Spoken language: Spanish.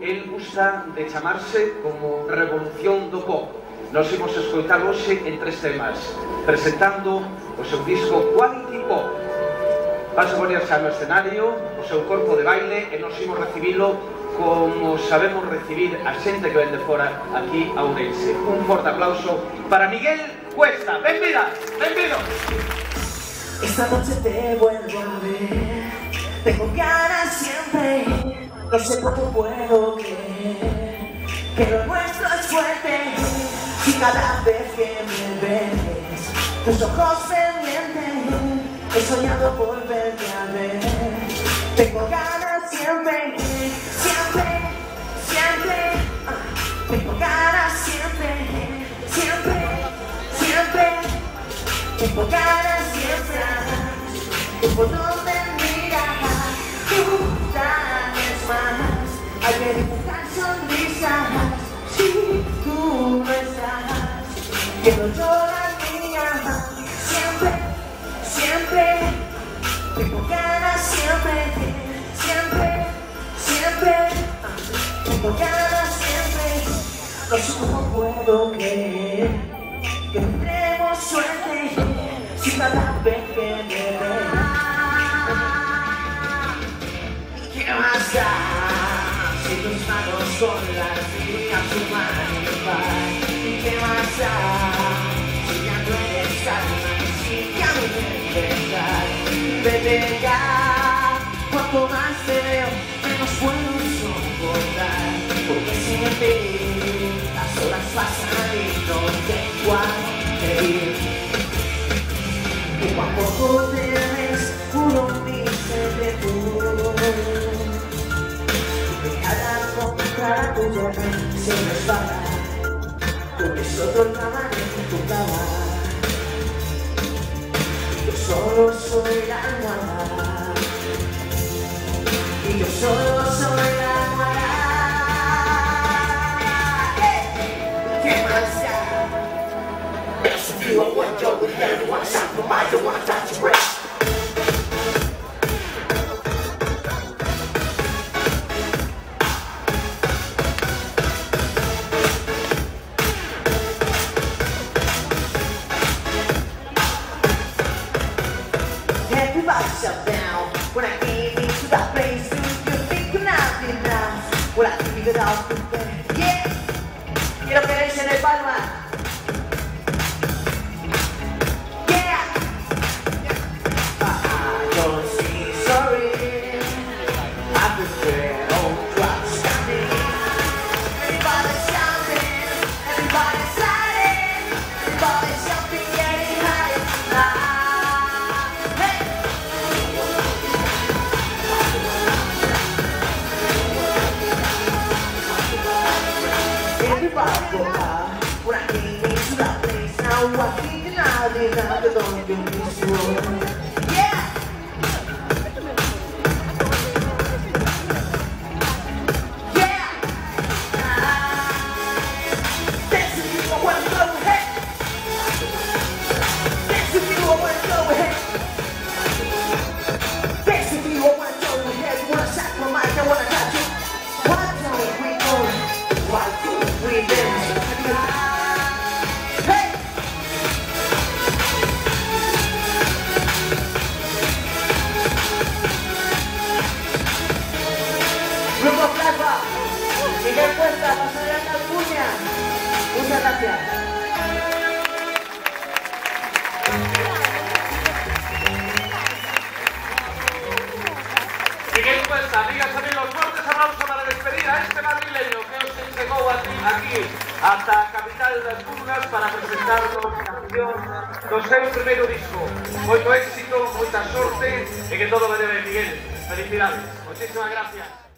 El gusta de chamarse como Revolución do Pop. Nos imos escoitar hoxe en tres temas, presentando o disco Quality Pop. Vas a ponerse no escenario, o seu corpo de baile, e nos imos recibilo como sabemos recibir a xente que ven de fora aquí a Ourense. Un forte aplauso para Miguel Cuesta. Benvida, benvido. Esta noche te vuelvo a ver, tengo ganas siempre, no sé cómo puedo creer que lo nuestro es fuerte y cada vez que me ves, tus ojos me mienten, he soñado por verte a ver, tengo ganas siempre, siempre, siempre, ah, tengo ganas siempre, siempre, siempre, tengo ganas siempre, por donde es hay que dibujar sonrisas, si tú no estás, quiero mía, siempre, siempre, tengo ganas siempre, siempre, siempre, tengo ganas siempre, no puedo creer que tendremos suerte si cada vez manos son las mías humanas? ¿Qué más da si ya no eres alma, si ya no eres verdad? Vete ya, cuanto más te veo, menos puedo soportar. Porque sin ti las horas pasan y no tengo a ir. Siempre sola, por eso tornaba down when I came into that place. Do you think I'm not enough? Well, I figured out the way. Yeah, quiero que echen el palma. Yeah. I uh-uh, don't see sorry. I prefer para voar Por aqui, dentro da pressão, aqui que nada e nada Mesa. Diga tamén los fuertes aplausos para despedir a este madrileño que os chegou aquí ata a capital das Curnas para presentarnos a canción do seu primeiro disco. Moito éxito, moita sorte e que todo vaya ben, Miguel. Felicidades. Muchísimas gracias.